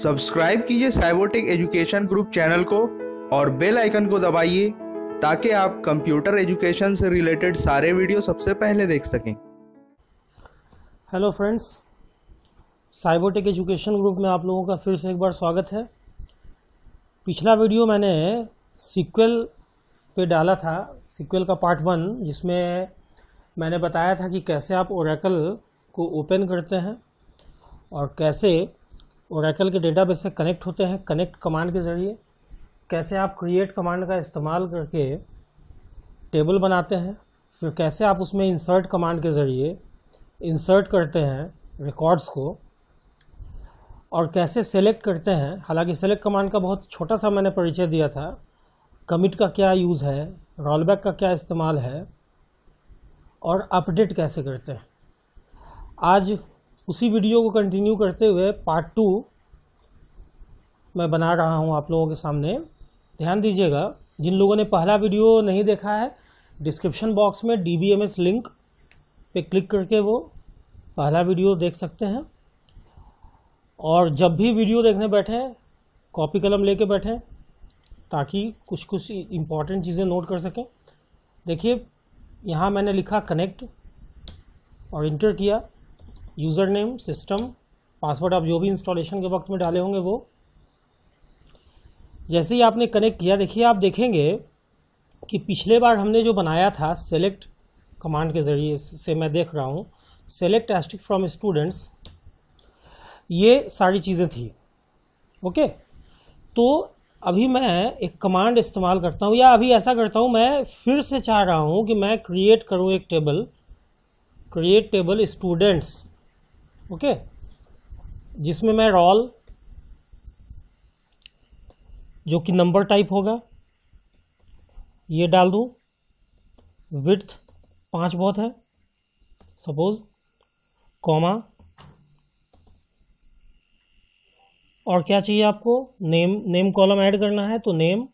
Subscribe कीजिए Cybotech education group channel को और बेल आइकन को दबाइए, ताकि आप कंप्यूटर एजुकेशन से रिलेटेड सारे वीडियो सबसे पहले देख सकें। Hello friends, Cybotech education group में आप लोगों का फिर से एक बार स्वागत है। पिछला वीडियो मैंने सीक्वल पे डाला था, सीक्वल का पार्ट वन, जिसमें मैंने बताया था कि कैसे आप ओरेकल को ओपन करते हैं और कैसे ओरेकल के डेटाबेस से कनेक्ट होते हैं कनेक्ट कमांड के ज़रिए। कैसे आप क्रिएट कमांड का इस्तेमाल करके टेबल बनाते हैं, फिर कैसे आप उसमें इंसर्ट कमांड के ज़रिए इंसर्ट करते हैं रिकॉर्ड्स को, और कैसे सेलेक्ट करते हैं। हालाँकि सेलेक्ट कमांड का बहुत छोटा सा मैंने परिचय दिया था। कमिट का क्या यूज़ है रोलबैक का क्या इस्तेमाल है, और अपडेट कैसे करते हैं। आज उसी वीडियो को कंटिन्यू करते हुए पार्ट टू मैं बना रहा हूँ आप लोगों के सामने। ध्यान दीजिएगा, जिन लोगों ने पहला वीडियो नहीं देखा है डिस्क्रिप्शन बॉक्स में डीबीएमएस लिंक पे क्लिक करके वो पहला वीडियो देख सकते हैं। और जब भी वीडियो देखने बैठे कॉपी कलम लेके बैठे, ताकि कुछ कुछ इंपॉर्टेंट चीज़ें नोट कर सकें। देखिए, यहाँ मैंने लिखा कनेक्ट और इंटर किया। यूज़र नेम सिस्टम, पासवर्ड, आप जो भी इंस्टॉलेशन के वक्त में डाले होंगे वो। जैसे ही आपने कनेक्ट किया, देखिए आप देखेंगे कि पिछले बार हमने जो बनाया था सेलेक्ट कमांड के ज़रिए से मैं देख रहा हूँ सेलेक्ट एस्टिक फ्रॉम स्टूडेंट्स ये सारी चीज़ें थी। ओके? तो अभी मैं एक कमांड इस्तेमाल करता हूँ, या अभी ऐसा करता हूँ, मैं फिर से चाह रहा हूँ कि मैं क्रिएट करूँ एक table create table students okay? जिसमें मैं रॉल जो कि नंबर टाइप होगा, ये डाल दूँ। विथ पाँच बहुत है। सपोज़ कॉमा और क्या चाहिए आपको? नेम नेम कॉलम ऐड करना है तो नेम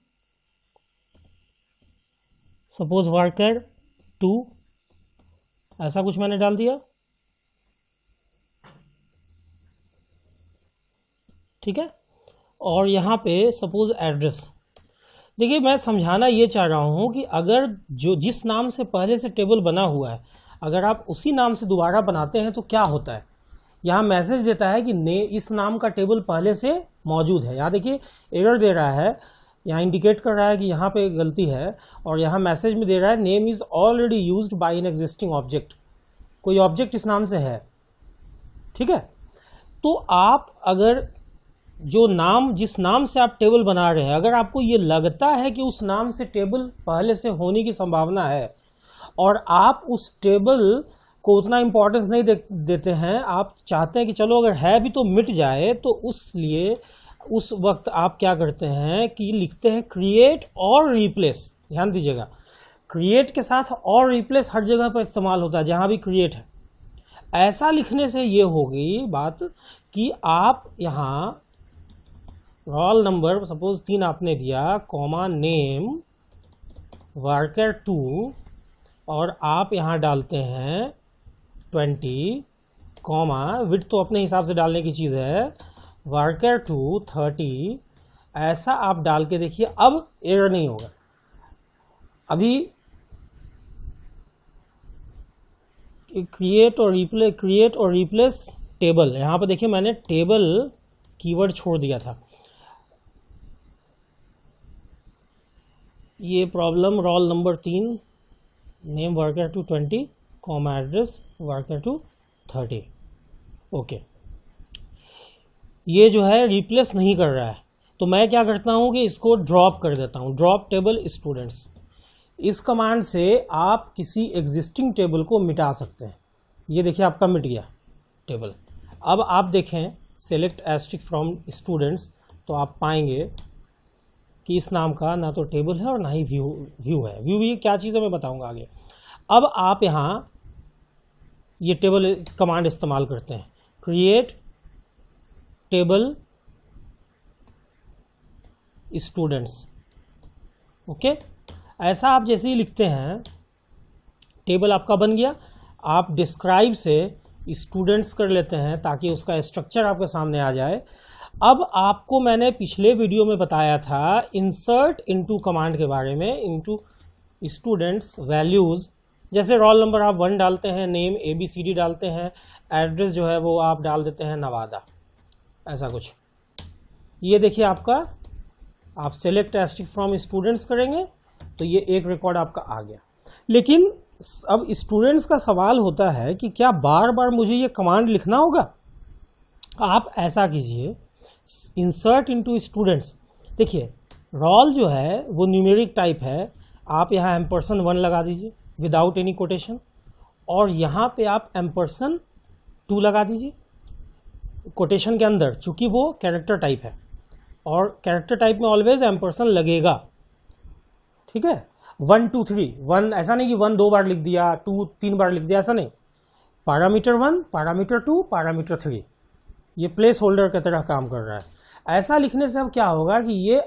सपोज़ वर्कर टू ऐसा कुछ मैंने डाल दिया। ठीक है? और यहाँ पे सपोज़ एड्रेस देखिए, मैं समझाना ये चाह रहा हूँ कि अगर जो, जिस नाम से पहले से टेबल बना हुआ है, अगर आप उसी नाम से दोबारा बनाते हैं तो क्या होता है? यहाँ मैसेज देता है कि ने, इस नाम का टेबल पहले से मौजूद है। यहाँ देखिए एरर दे रहा है। यहाँ इंडिकेट कर रहा है कि यहाँ पे गलती है और यहाँ मैसेज में दे रहा है name is already used by an existing object कोई ऑब्जेक्ट इस नाम से है? ठीक है? तो आप अगर जो नाम जिस नाम से आप टेबल बना रहे हैं अगर आपको ये लगता है कि उस नाम से टेबल पहले से होने की संभावना है और आप उस टेबल को उतना इम्पोर्टेंस नहीं दे, देते हैं आप चाहते हैं कि चलो अगर है भी तो मिट जाए तो उस लिए उस वक्त आप क्या करते हैं कि लिखते हैं क्रिएट और रिप्लेस ध्यान दीजिएगा। क्रिएट के साथ और रिप्लेस हर जगह पर इस्तेमाल होता है जहाँ भी क्रिएट है। ऐसा लिखने से ये होगी बात कि आप यहाँ रोल नंबर सपोज़ तीन आपने दिया कॉमा नेम वर्कर टू और आप यहाँ डालते हैं ट्वेंटी कॉमा विथ तो अपने हिसाब से डालने की चीज़ है वर्कर टू थर्टी ऐसा आप डाल के देखिए, अब एरर नहीं होगा। अभी क्रिएट और रिप्ले क्रिएट और रिप्लेस टेबल यहाँ पर देखिए मैंने टेबल कीवर्ड छोड़ दिया था। ये प्रॉब्लम रोल नंबर तीन name varchar two twenty comma address varchar two thirty okay ये जो है रिप्लेस नहीं कर रहा है। तो मैं क्या करता हूँ कि इसको ड्रॉप कर देता हूँ। ड्रॉप टेबल स्टूडेंट्स इस कमांड से आप किसी एग्जिस्टिंग टेबल को मिटा सकते हैं। ये देखिए आपका मिट गया टेबल अब आप देखें सेलेक्ट एस्टिक फ्रॉम स्टूडेंट्स तो आप पाएँगे कि इस नाम का ना तो टेबल है और ना ही व्यू व्यू है। व्यू भी क्या चीज़ है मैं बताऊँगा आगे। अब आप यहाँ ये टेबल कमांड इस्तेमाल करते हैं। Create table students. ओके? ऐसा आप जैसे ही लिखते हैं, टेबल आपका बन गया। आप डिस्क्राइब से स्टूडेंट्स कर लेते हैं ताकि उसका स्ट्रक्चर आपके सामने आ जाए। अब आपको मैंने पिछले वीडियो में बताया था इंसर्ट इनटू कमांड के बारे में इनटू स्टूडेंट्स वैल्यूज़ जैसे रोल नंबर आप वन डालते हैं name A B C D डालते हैं एड्रेस जो है वो आप डाल देते हैं नवादा। ऐसा कुछ। ये देखिए आपका, आप सेलेक्ट एस्टिक फ्रॉम स्टूडेंट्स करेंगे तो ये एक रिकॉर्ड आपका आ गया। लेकिन अब स्टूडेंट्स का सवाल होता है कि क्या बार बार मुझे ये कमांड लिखना होगा? आप ऐसा कीजिए इंसर्ट इनटू स्टूडेंट्स देखिए रॉल जो है, वो न्यूमेरिक टाइप है। आप यहाँ एम्पर्सन वन लगा दीजिए विदाउट एनी कोटेशन और यहाँ पे आप एम्पर्सन टू लगा दीजिए कोटेशन के अंदर, चूँकि वो कैरेक्टर टाइप है। और कैरेक्टर टाइप में ऑलवेज एम्पर्सन लगेगा। ठीक है? वन टू थ्री वन ऐसा नहीं कि वन दो बार लिख दिया टू तीन बार लिख दिया, ऐसा नहीं। Parameter one parameter two parameter three ये प्लेस होल्डर की तरह काम कर रहा है। ऐसा लिखने से अब क्या होगा कि ये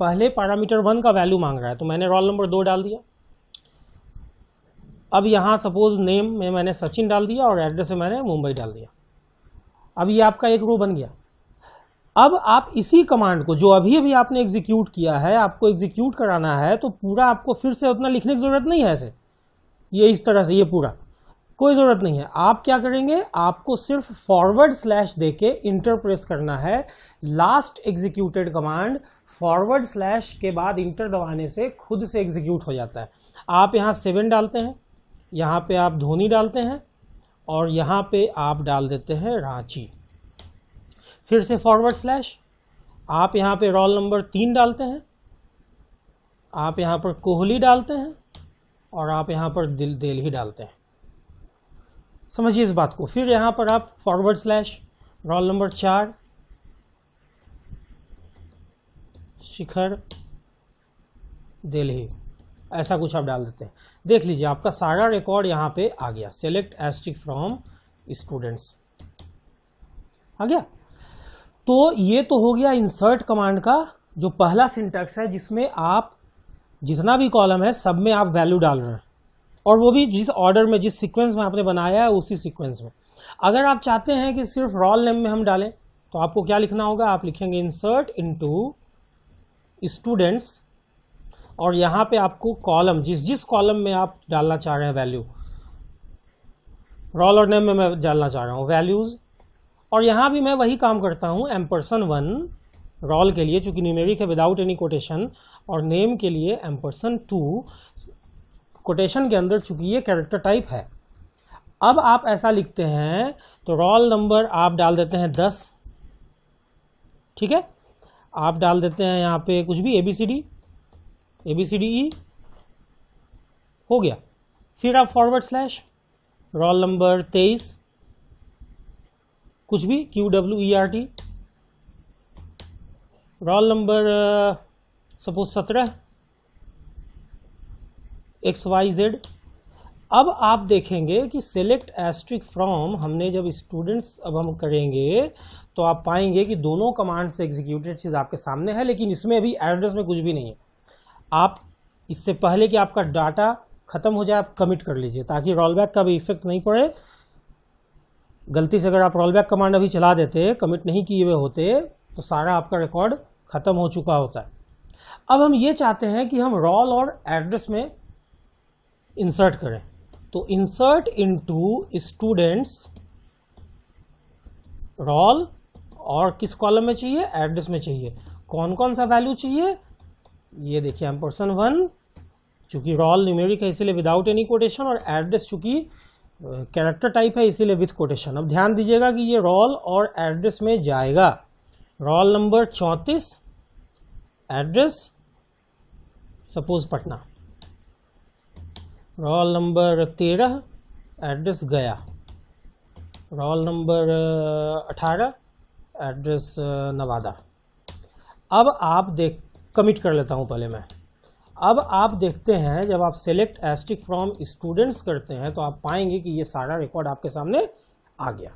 पहले पैरामीटर वन का वैल्यू मांग रहा है तो मैंने रोल नंबर दो डाल दिया। अब यहाँ सपोज़ नेम में मैंने सचिन डाल दिया और एड्रेस में मैंने मुंबई डाल दिया। अब ये आपका एक रो बन गया। अब आप इसी कमांड को, जो अभी अभी आपने एग्जीक्यूट किया है, आपको एग्जीक्यूट कराना है तो पूरा आपको फिर से उतना लिखने की ज़रूरत नहीं है ऐसे। ये इस तरह से, ये पूरा। कोई ज़रूरत नहीं है। आप क्या करेंगे? आपको सिर्फ़ फॉरवर्ड स्लैश देके इंटर प्रेस करना है। Last executed command forward slash के बाद इंटर दबाने से खुद से एग्जीक्यूट हो जाता है। आप यहाँ सेवन डालते हैं। यहाँ पे आप धोनी डालते हैं और यहाँ पे आप डाल देते हैं रांची। फिर से फॉरवर्ड स्लैश आप यहाँ पे रोल नंबर तीन डालते हैं। आप यहाँ पर कोहली डालते हैं और आप यहाँ पर दिल दिल्ली डालते हैं। समझिए इस बात को। फिर यहाँ पर आप फॉरवर्ड स्लैश रोल नंबर चार, शिखर दिल्ली, ऐसा कुछ आप डाल देते हैं। देख लीजिए, आपका सारा रिकॉर्ड यहाँ पे आ गया। सेलेक्ट एस्टिक फ्रॉम स्टूडेंट्स आ गया? तो ये तो हो गया इंसर्ट कमांड का जो पहला सिंटेक्स है, जिसमें आप जितना भी कॉलम है, सब में आप वैल्यू डाल रहे हैं। और वो भी जिस ऑर्डर में, जिस सीक्वेंस में आपने बनाया है, उसी सीक्वेंस में। अगर आप चाहते हैं कि सिर्फ़ रॉल नेम में हम डालें तो आपको क्या लिखना होगा? आप लिखेंगे इंसर्ट इनटू स्टूडेंट्स और यहाँ पे आपको कॉलम जिस जिस कॉलम में आप डालना चाह रहे हैं वैल्यू रॉल और नेम में मैं डालना चाह रहा हूँ वैल्यूज़ और यहाँ भी मैं वही काम करता हूँ एम्पर्सन वन रॉल के लिए, चूँकि न्यूमेरिक है विदाउट एनी कोटेशन और नेम के लिए एम्पर्सन टू कोटेशन के अंदर चूँकि ये कैरेक्टर टाइप है। अब आप ऐसा लिखते हैं तो रोल नंबर आप डाल देते हैं दस। ठीक है? आप डाल देते हैं यहाँ पे कुछ भी A B C D A B C D E हो गया। फिर आप फॉरवर्ड स्लैश रोल नंबर तेईस, कुछ भी Q W E R T roll number suppose सत्रह। एक्स वाई जेड अब आप देखेंगे कि सेलेक्ट एस्ट्रिक फ्रॉम हमने जब स्टूडेंट्स अब हम करेंगे तो आप पाएँगे कि दोनों कमांड से एग्जीक्यूटेड चीज़ आपके सामने है, लेकिन इसमें अभी एड्रेस में कुछ भी नहीं है। आप इससे पहले कि आपका डाटा ख़त्म हो जाए, आप कमिट कर लीजिए, ताकि रोलबैक का भी इफ़ेक्ट नहीं पड़े। गलती से अगर आप रोलबैक कमांड अभी चला देते कमिट नहीं किए हुए होते तो सारा आपका रिकॉर्ड ख़त्म हो चुका होता है। अब हम ये चाहते हैं कि हम रॉल और एड्रेस में इंसर्ट करें। तो इंसर्ट इनटू स्टूडेंट्स रॉल और किस कॉलम में चाहिए? एड्रेस में चाहिए। कौन कौन सा वैल्यू चाहिए? ये देखिए हम पर्सन वन चूँकि रॉल न्यूमेरिक है, इसीलिए विदाउट एनी कोटेशन और एड्रेस चूँकि कैरेक्टर टाइप है, इसीलिए विथ कोटेशन अब ध्यान दीजिएगा कि ये रॉल और एड्रेस में जाएगा। रॉल नंबर चौंतीस address suppose Patna. Roll number तेरह एड्रेस गया। रोल नंबर अठारह एड्रेस नवादा। अब आप देख कमिट कर लेता हूँ पहले मैं। अब आप देखते हैं, जब आप सेलेक्ट एस्टिक फ्रॉम स्टूडेंट्स करते हैं तो आप पाएँगे कि ये सारा रिकॉर्ड आपके सामने आ गया।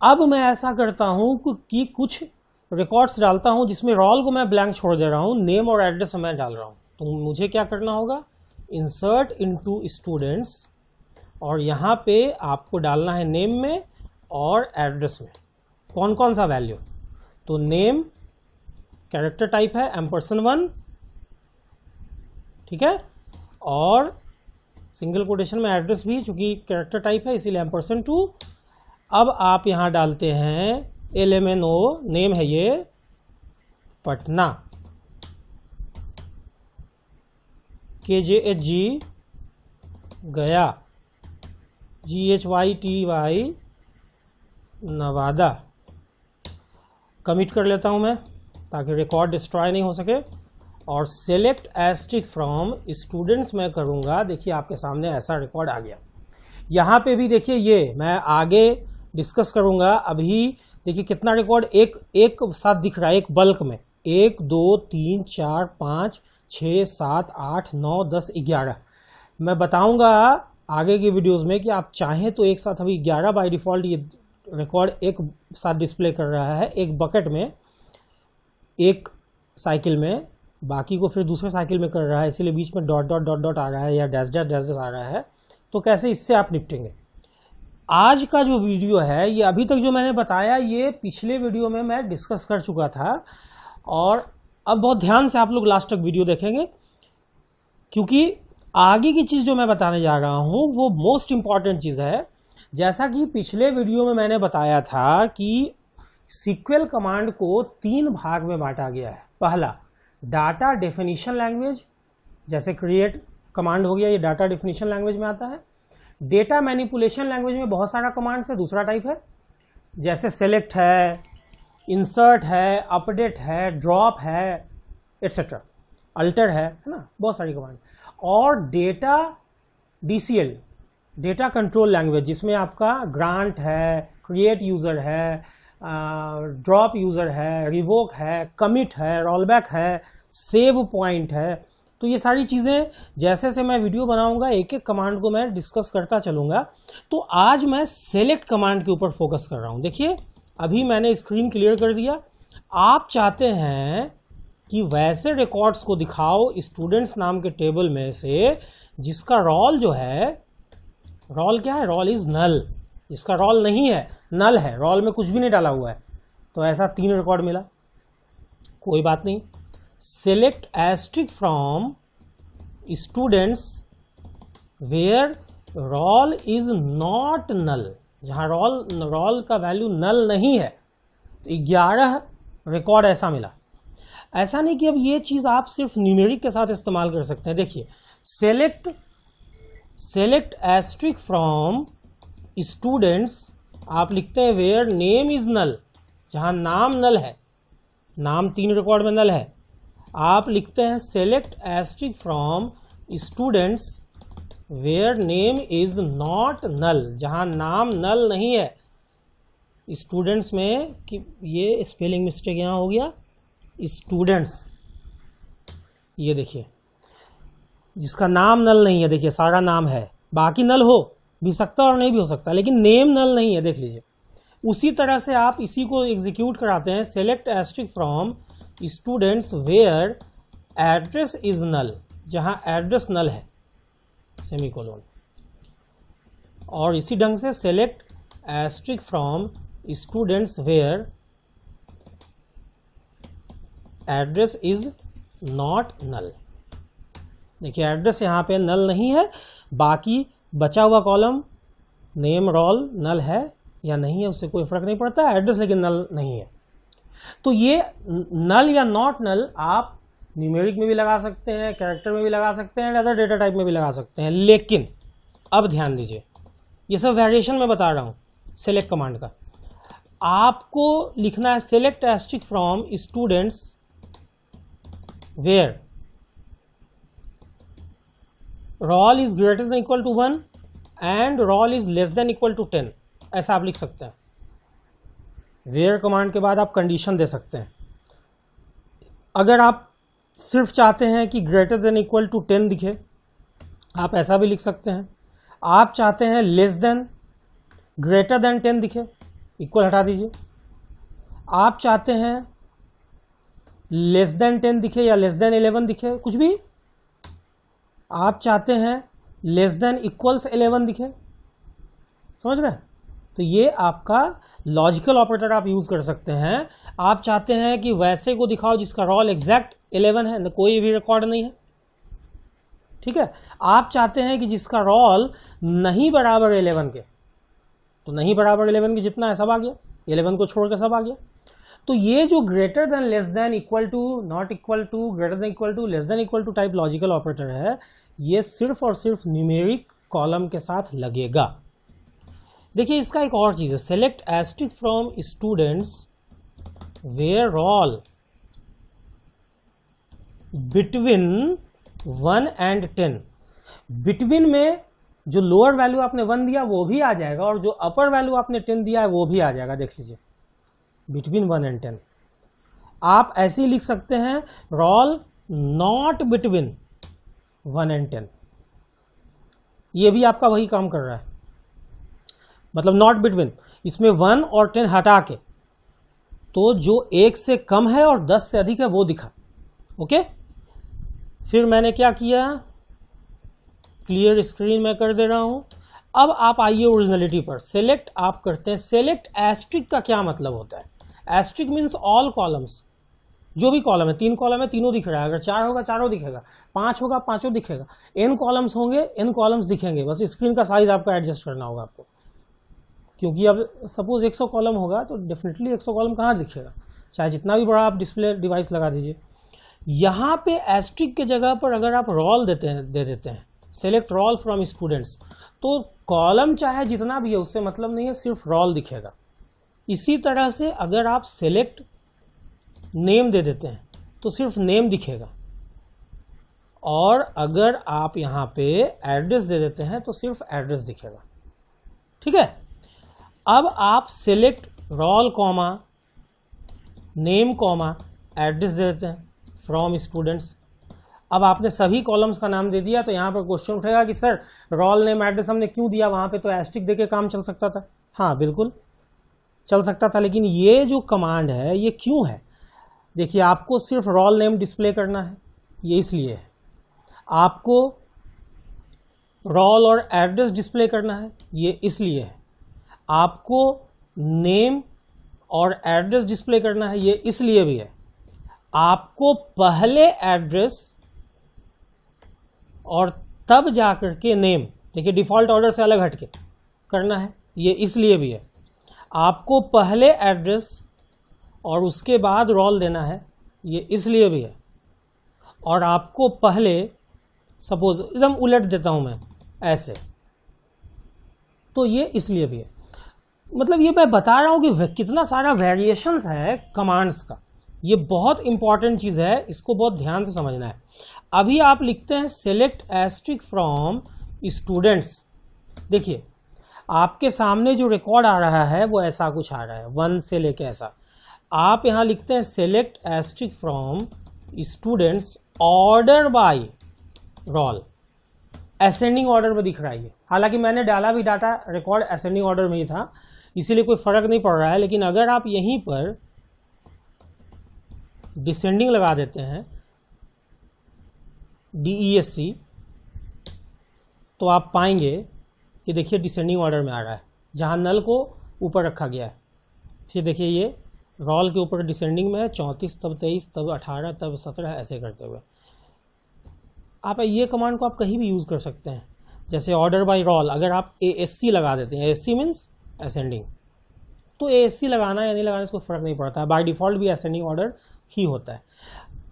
अब मैं ऐसा करता हूँ कि कुछ रिकॉर्ड्स डालता हूँ, जिसमें रॉल को मैं ब्लैंक छोड़ दे रहा हूँ नेम और एड्रेस मैं डाल रहा हूँ। तो मुझे क्या करना होगा? इंसर्ट इनटू स्टूडेंट्स और यहाँ पे आपको डालना है नेम में और एड्रेस में। कौन कौन सा वैल्यू तो नेम कैरेक्टर टाइप है एम पर्सन वन ठीक है? और सिंगल कोटेशन में एड्रेस भी, चूँकि कैरेक्टर टाइप है, इसीलिए एम पर्सन टू अब आप यहाँ डालते हैं L M N O name है ये, Patna. K J H G Gaya. G H Y T Y Nawada. Commit कर लेता हूँ मैं, ताकि रिकॉर्ड डिस्ट्रॉय नहीं हो सके। और सेलेक्ट एस्ट्रिक फ्रॉम स्टूडेंट्स मैं करूँगा। देखिए, आपके सामने ऐसा रिकॉर्ड आ गया। यहाँ पे भी देखिए, ये मैं आगे डिस्कस करूँगा। अभी देखिए, कितना रिकॉर्ड एक एक साथ दिख रहा है, एक बल्क में। एक, दो, तीन, चार, पाँच छ, सात, आठ, नौ, दस, ग्यारह। मैं बताऊँगा आगे की वीडियोस में कि आप चाहें तो एक साथ अभी ग्यारह बाय डिफ़ॉल्ट ये रिकॉर्ड एक साथ डिस्प्ले कर रहा है, एक बकेट में, एक साइकिल में, बाकी को फिर दूसरे साइकिल में कर रहा है, इसीलिए बीच में डॉट डॉट डॉट डॉट आ रहा है या डैश डैश डैश डैश आ रहा है। तो कैसे इससे आप निपटेंगे? आज का जो वीडियो है, ये अभी तक जो मैंने बताया, ये पिछले वीडियो में मैं डिस्कस कर चुका था और अब बहुत ध्यान से आप लोग लास्ट तक वीडियो देखेंगे, क्योंकि आगे की चीज़ जो मैं बताने जा रहा हूँ, वो मोस्ट इंपॉर्टेंट चीज़ है। जैसा कि पिछले वीडियो में मैंने बताया था कि सीक्वल कमांड को तीन भाग में बांटा गया है। पहला डाटा डेफिनेशन लैंग्वेज जैसे क्रिएट कमांड हो गया, ये डाटा डेफिनेशन लैंग्वेज में आता है। डेटा मैनिपुलेशन लैंग्वेज में बहुत सारा कमांड्स है, दूसरा टाइप है, जैसे सेलेक्ट है इंसर्ट है अपडेट है ड्रॉप है एट्सेट्रा अल्टर है है ना? बहुत सारी कमांड और data DCL data control language जिसमें आपका ग्रांट है क्रिएट यूज़र है ड्रॉप यूज़र है रिवोक है कमिट है रोलबैक है सेव पॉइंट है. तो ये सारी चीज़ें, जैसे से मैं वीडियो बनाऊँगा एक एक कमांड को मैं डिस्कस करता चलूँगा. तो आज मैं सेलेक्ट कमांड के ऊपर फोकस कर रहा हूँ. देखिए अभी मैंने स्क्रीन क्लियर कर दिया। आप चाहते हैं कि वैसे रिकॉर्ड्स को दिखाओ स्टूडेंट्स नाम के टेबल में से, जिसका रोल जो है रोल क्या है? रोल इज़ नल जिसका रोल नहीं है नल है। रोल में कुछ भी नहीं डाला हुआ है। तो ऐसा तीन रिकॉर्ड मिला। कोई बात नहीं। Select asterisk from students where roll is not null जहाँ रॉल रॉल का वैल्यू नल नहीं है तो ग्यारह रिकॉर्ड ऐसा मिला। ऐसा नहीं कि अब ये चीज़ आप सिर्फ़ न्यूमेरिक के साथ इस्तेमाल कर सकते हैं। देखिए select select asterisk from students आप लिखते हैं वेयर नेम इज़ नल जहाँ नाम नल है, नाम तीन रिकॉर्ड में नल है। आप लिखते हैं select asterisk from students where name is not null जहाँ नाम नल नहीं है। स्टूडेंट्स में कि ये स्पेलिंग मिस्टेक यहाँ हो गया। स्टूडेंट्स ये देखिए, जिसका नाम नल नहीं है, देखिए, सारा नाम है। बाकी नल हो, भी सकता और नहीं भी हो सकता, लेकिन नेम नल नहीं है, देख लीजिए। उसी तरह से आप इसी को एग्जीक्यूट कराते हैं select asterisk from students where address is null जहाँ एड्रेस नल है। सेमी कोलोन और इसी ढंग से select asterisk from students where address is not null देखिए एड्रेस यहाँ पे नल नहीं है, बाकी बचा हुआ कॉलम नेम रोल नल है या नहीं है, उससे कोई फ़र्क नहीं पड़ता एड्रेस लेकिन नल नहीं है। तो ये नल या नॉट नल आप न्यूमेरिक में भी लगा सकते हैं कैरेक्टर में भी लगा सकते हैं अदर डेटा टाइप में भी लगा सकते हैं। लेकिन, अब ध्यान दीजिए, ये सब वेरिएशन में बता रहा हूँ सेलेक्ट कमांड का। आपको लिखना है select asterisk from students where roll is greater than equal to one and roll is less than equal to ten ऐसा आप लिख सकते हैं। वेयर कमांड के बाद आप कंडीशन दे सकते हैं। अगर आप सिर्फ़ चाहते हैं कि greater than equal to ten दिखे। आप ऐसा भी लिख सकते हैं। आप चाहते हैं less than greater than ten दिखे। इक्वल हटा दीजिए। आप चाहते हैं लेस देन टेन दिखे या लेस देन इलेवन दिखे, कुछ भी। आप चाहते हैं लेस देन इक्वल्स इलेवन दिखे। समझ रहे तो ये आपका लॉजिकल ऑपरेटर आप यूज़ कर सकते हैं। आप चाहते हैं कि वैसे को दिखाओ जिसका रोल एग्जैक्ट इलेवन है कोई भी रिकॉर्ड नहीं है। ठीक है? आप चाहते हैं कि जिसका रोल नहीं बराबर इलेवन के तो नहीं बराबर इलेवन के जितना है, सब आ गया। इलेवन को छोड़ के सब आ गया। तो ये जो greater than less than equal to not equal to greater than equal to less than equal to type logical operator है, ये सिर्फ़ और सिर्फ़ न्यूमेरिक कॉलम के साथ लगेगा। देखिए, इसका एक और चीज़ है। Select asterisk from students where all between one and ten between में जो लोअर वैल्यू आपने वन दिया, वो भी आ जाएगा, और जो अपर वैल्यू आपने टेन दिया है, वो भी आ जाएगा। देख लीजिए। बिटवीन वन एंड टेन आप ऐसे ही लिख सकते हैं roll not between one and ten ये भी आपका वही काम कर रहा है। मतलब नॉट बिटवीन इसमें वन और टेन हटा के तो जो एक से कम है और दस से अधिक है, वो दिखा ओके फिर मैंने क्या किया? क्लियर स्क्रीन में कर दे रहा हूँ। अब आप आइए ओरिजिनलिटी पर। सेलेक्ट आप करते हैं सेलेक्ट एस्ट्रिक का क्या मतलब होता है? एस्ट्रिक मीन्स ऑल कॉलम्स जो भी कॉलम है, तीन कॉलम है, तीनों दिख रहा है। अगर चार होगा, चारों दिखेगा। पाँच होगा, पाँचों दिखेगा। एन कॉलम्स होंगे एन कॉलम्स दिखेंगे। बस स्क्रीन का साइज़ आपको एडजस्ट करना होगा आपको। क्योंकि अब सपोज़ 100 कॉलम होगा तो डेफिनेटली 100 कॉलम कहाँ दिखेगा? चाहे जितना भी बड़ा आप डिस्प्ले डिवाइस लगा दीजिए। यहाँ पे एस्ट्रिक के जगह पर अगर आप रॉल देते हैं, दे देते हैं सेलेक्ट रॉल फ्रॉम स्टूडेंट्स तो कॉलम चाहे जितना भी है, उससे मतलब नहीं है, सिर्फ़ रॉल दिखेगा। इसी तरह से अगर आप सेलेक्ट नेम दे देते हैं तो सिर्फ़ नेम दिखेगा। और अगर आप यहाँ पे एड्रेस दे देते हैं तो सिर्फ़ एड्रेस दिखेगा। ठीक है? अब आप select roll comma name comma address दे देते हैं फ्रॉम स्टूडेंट्स अब आपने सभी कॉलम्स का नाम दे दिया तो यहाँ पर क्वेश्चन उठेगा कि, सर रोल नेम एड्रेस हमने क्यों दिया? वहाँ पे तो एस्टिक देके काम चल सकता था। हाँ बिल्कुल। चल सकता था, लेकिन ये जो कमांड है, ये क्यों है? देखिए, आपको सिर्फ़ रोल नेम डिस्प्ले करना है। ये इसलिए है। आपको रोल और एड्रेस डिस्प्ले करना है। ये इसलिए है। आपको नेम और एड्रेस डिस्प्ले करना है, ये इसलिए भी है। आपको पहले एड्रेस और तब जाकर के नेम, देखिए, डिफ़ॉल्ट ऑर्डर से अलग हटके करना है, ये इसलिए भी है। आपको पहले एड्रेस और उसके बाद रोल देना है, ये इसलिए भी है। और आपको पहले, सपोज़, एकदम उलट देता हूँ मैं, ऐसे। तो ये इसलिए भी है। मतलब ये मैं बता रहा हूँ कि कितना सारा वेरिएशंस है कमांड्स का। ये बहुत इंपॉर्टेंट चीज़ है, इसको बहुत ध्यान से समझना है। अभी आप लिखते हैं सेलेक्ट एस्ट्रिक फ्रॉम स्टूडेंट्स देखिए, आपके सामने जो रिकॉर्ड आ रहा है, वो ऐसा कुछ आ रहा है वन से लेके ऐसा। आप यहाँ लिखते हैं select asterisk from students order by roll ascending order में दिख रहा है हालाँकि मैंने डाला भी डाटा रिकॉर्ड असेंडिंग ऑर्डर में ही था। इसीलिए कोई फ़र्क नहीं पड़ रहा है, लेकिन अगर आप यहीं पर डिसेंडिंग लगा देते हैं डी ई एस सी तो आप पाएँगे कि देखिए डिसेंडिंग ऑर्डर में आ रहा है, जहाँ नल को ऊपर रखा गया है। फिर देखिए ये रॉल के ऊपर डिसेंडिंग में है, चौंतीस, तब तेईस, तब अठारह, तब सत्रह, ऐसे करते हुए। आप ये कमांड को आप कहीं भी यूज़ कर सकते हैं। जैसे ऑर्डर बाय रॉल अगर आप ए एस सी लगा देते हैं एस सी मीन्स असेंडिंग तो ए एस सी लगाना या नहीं लगाना, इसको फ़र्क नहीं पड़ता। बाय डिफ़ॉल्ट भी असेंडिंग ऑर्डर ही होता है।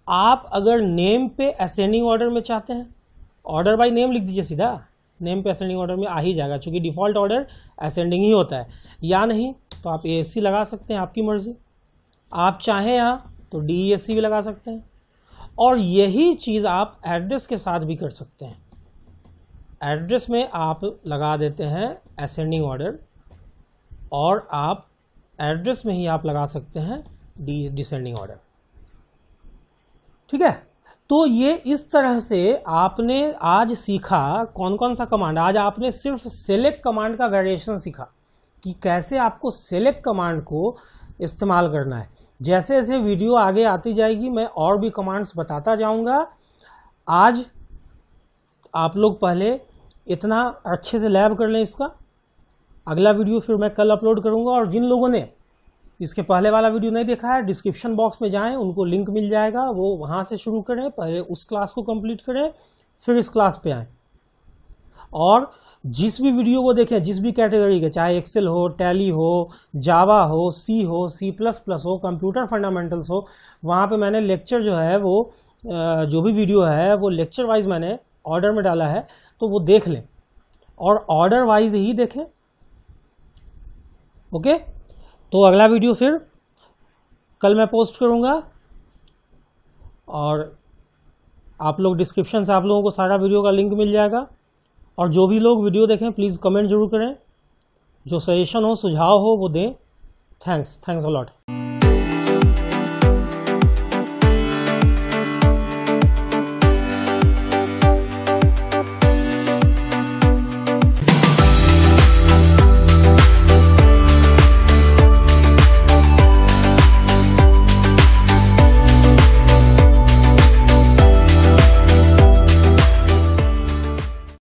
आप अगर नेम पे असेंडिंग ऑर्डर में चाहते हैं ऑर्डर बाय नेम लिख दीजिए सीधा। नेम पे असेंडिंग ऑर्डर में आ ही जाएगा, क्योंकि डिफ़ॉल्ट ऑर्डर असेंडिंग ही होता है। या नहीं तो आप एएससी लगा सकते हैं आपकी मर्ज़ी। आप चाहें यहाँ तो डी e भी लगा सकते हैं। और यही चीज़ आप एड्रेस के साथ भी कर सकते हैं। एड्रेस में आप लगा देते हैं असेंडिंग ऑर्डर और आप एड्रेस में ही आप लगा सकते हैं डी डिसेंडिंग ऑर्डर ठीक है? तो ये इस तरह से आपने आज सीखा कौन कौन सा कमांड आज आपने सिर्फ़ सेलेक्ट कमांड का वेरिएशन सीखा कि कैसे आपको सेलेक्ट कमांड को इस्तेमाल करना है। जैसे जैसे वीडियो आगे आती जाएगी, मैं और भी कमांड्स बताता जाऊँगा। आज आप लोग पहले इतना अच्छे से लैब कर लें इसका। अगला वीडियो फिर मैं कल अपलोड करूँगा और जिन लोगों ने इसके पहले वाला वीडियो नहीं देखा है डिस्क्रिप्शन बॉक्स में जाएँ, उनको लिंक मिल जाएगा, वो वहाँ से शुरू करें, पहले उस क्लास को कंप्लीट करें, फिर इस क्लास पे आएँ। और जिस भी वीडियो को देखें, जिस भी कैटेगरी के, चाहे एक्सेल हो टैली हो जावा हो सी हो सी प्लस प्लस हो कंप्यूटर फंडामेंटल्स हो, वहाँ पे मैंने लेक्चर जो है वो जो भी वीडियो है, वो लेक्चर वाइज मैंने ऑर्डर में डाला है तो वो देख लें। और ऑर्डर वाइज ही देखें ओके? तो अगला वीडियो फिर कल मैं पोस्ट करूँगा और आप लोग डिस्क्रिप्शन से आप लोगों को सारा वीडियो का लिंक मिल जाएगा। और जो भी लोग वीडियो देखें प्लीज़ कमेंट ज़रूर करें। जो सजेशन हो, सुझाव हो, वो दें। Thanks thanks a lot